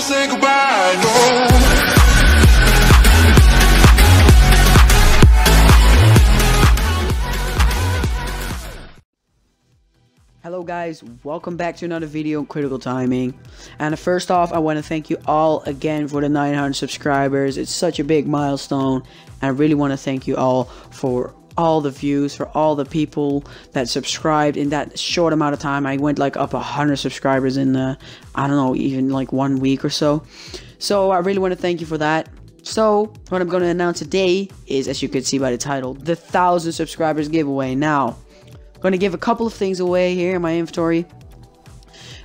say goodbye, no. Hello guys, welcome back to another video on Critical Timing. And first off, I want to thank you all again for the 900 subscribers. It's such a big milestone. And I really want to thank you all for all the views, for all the people that subscribed in that short amount of time. I went like up 100 subscribers in, uh, I don't know, even like one week or so. So I really want to thank you for that. So, what I'm going to announce today is, as you can see by the title, the 1000 subscribers giveaway. Now, I'm going to give a couple of things away here in my inventory.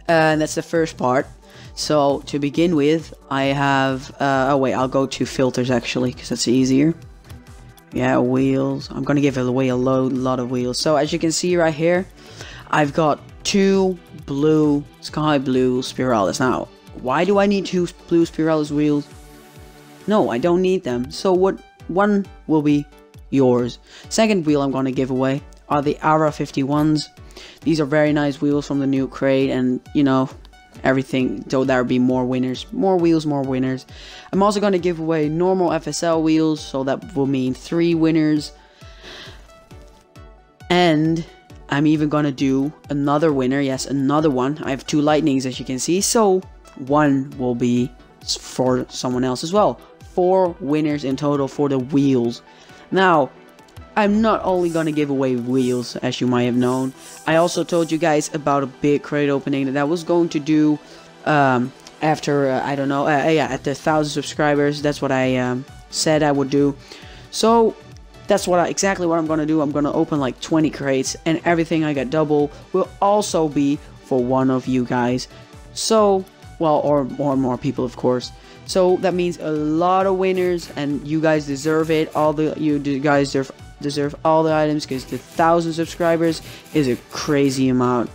Uh, and that's the first part. So, to begin with, I have... Uh, oh, wait, I'll go to filters, actually, because that's easier. Yeah, wheels. I'm to give away a load, lot of wheels. So, as you can see right here, I've got two blue, sky blue Spiralis. Now, why do I need two blue Spiralis wheels? No, I don't need them. So what one will be yours. Second wheel I'm going to give away are the Ara 51s. These are very nice wheels from the new crate and, you know, everything. So there will be more winners. More wheels, more winners. I'm also going to give away normal FSL wheels. So that will mean three winners. And I'm even going to do another winner. Yes, another one. I have two lightnings as you can see. So one will be for someone else as well. Four winners in total for the wheels. Now, I'm not only gonna give away wheels, as you might have known. I also told you guys about a big crate opening that I was going to do um, after, uh, I don't know, uh, yeah, at the thousand subscribers. That's what I um, said I would do. So, that's what I, exactly what I'm gonna do. I'm gonna open like 20 crates, and everything I get double will also be for one of you guys. So, well, or more more people, of course. So that means a lot of winners, and you guys deserve it. All the you guys deserve deserve all the items because the thousand subscribers is a crazy amount.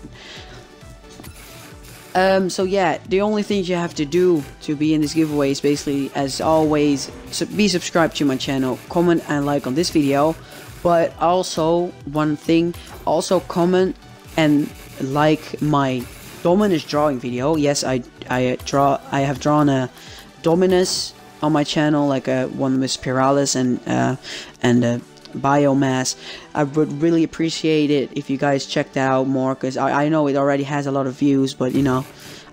Um, so yeah, the only things you have to do to be in this giveaway is basically, as always, be subscribed to my channel, comment and like on this video, but also, one thing, also comment and like my Dominus drawing video. Yes, I I draw I have drawn a Dominus on my channel, like a one with Spiralis and uh, and uh, biomass. I would really appreciate it if you guys checked that out more, because I, I know it already has a lot of views, but you know,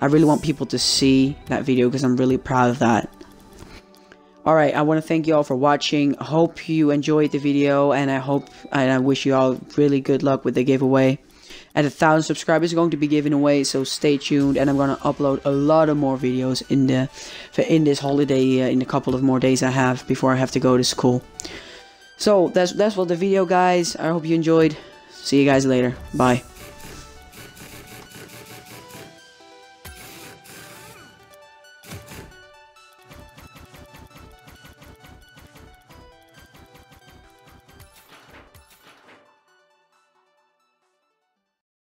I really want people to see that video because I'm really proud of that. Alright, I want to thank you all for watching. Hope you enjoyed the video, and I hope and I wish you all really good luck with the giveaway at a thousand subscribers going to be given away so stay tuned and i'm gonna upload a lot of more videos in the in this holiday uh, in a couple of more days i have before i have to go to school so that's that's for the video guys. I hope you enjoyed. See you guys later. Bye